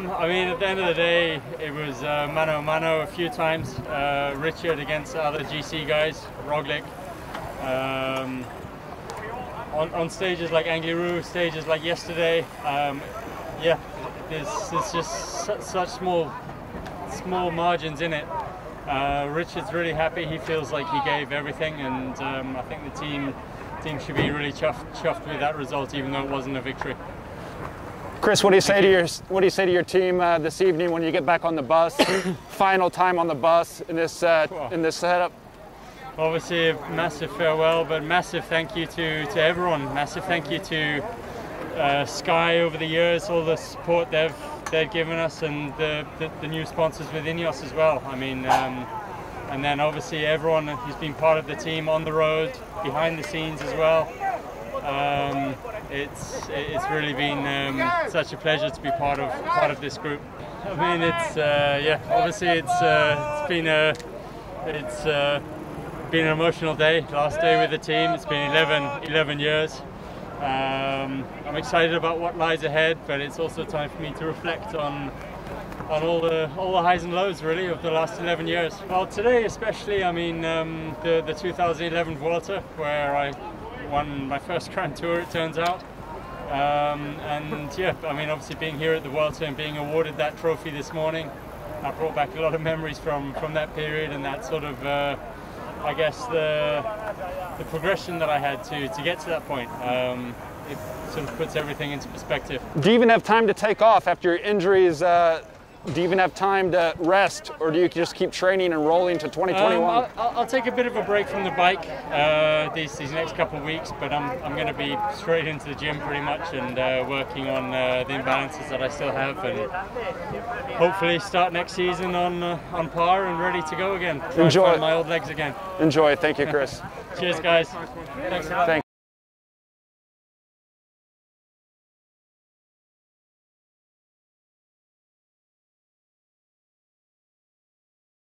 Um, I mean, at the end of the day, it was uh, mano mano a few times. Uh, Richard against other GC guys, Roglic. Um, on, on stages like Angliru, stages like yesterday, um, yeah, there's, there's just su- such small, small margins in it. Uh, Richard's really happy. He feels like he gave everything, and um, I think the team team should be really chuffed, chuffed with that result, even though it wasn't a victory. Chris, what do you say to your what do you say to your team uh, this evening when you get back on the bus? Final time on the bus in this uh, in this setup. Obviously, a massive farewell, but massive thank you to, to everyone. Massive thank you to uh, Sky over the years, all the support they've they've given us, and the, the, the new sponsors within Ineos as well. I mean, um, and then obviously everyone who's been part of the team on the road, behind the scenes as well. Um, it's it's really been um, such a pleasure to be part of part of this group. I mean, it's uh, yeah, obviously it's uh, it's been a it's uh, been an emotional day. Last day with the team. It's been 11 11 years. Um, I'm excited about what lies ahead, but it's also time for me to reflect on on all the all the highs and lows really of the last 11 years. Well, today especially, I mean um, the the 2011 Vuelta where I won my first Grand Tour. It turns out. Um, and yeah, I mean, obviously being here at the Vuelta and being awarded that trophy this morning, I brought back a lot of memories from from that period and that sort of, uh, I guess the the progression that I had to to get to that point. Um, it sort of puts everything into perspective. Do you even have time to take off after your injuries? Uh, do you even have time to rest, or do you just keep training and rolling to 2021? Um, I'll, I'll, take a bit of a break from the bike uh, these, these next couple of weeks, but I'm, I'm going to be straight into the gym pretty much and uh, working on uh, the imbalances that I still have, and hopefully start next season on uh, on par and ready to go again. Enjoy. my old legs again. Enjoy. Thank you, Chris. Cheers, guys. Thanks a lot. Thank